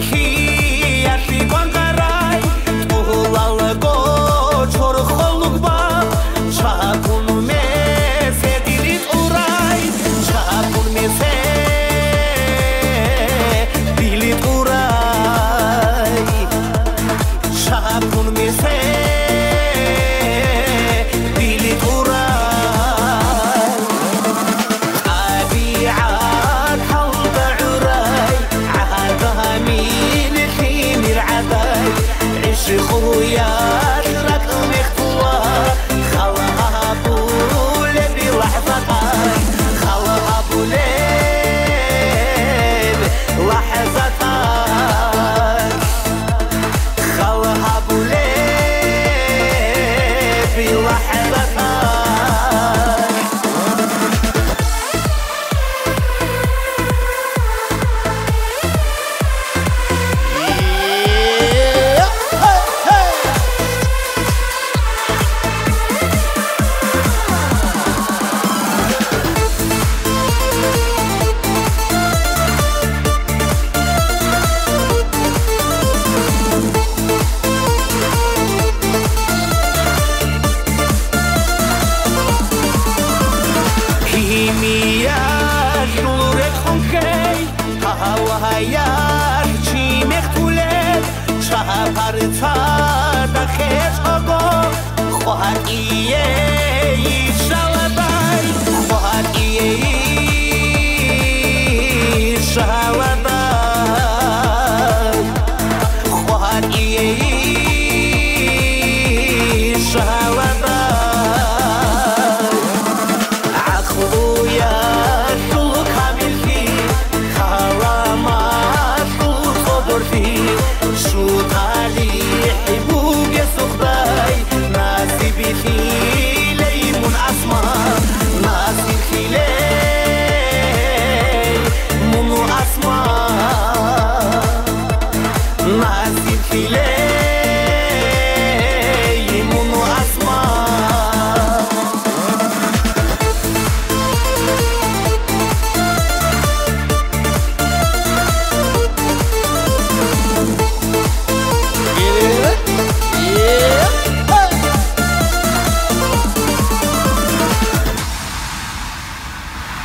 keep compartir.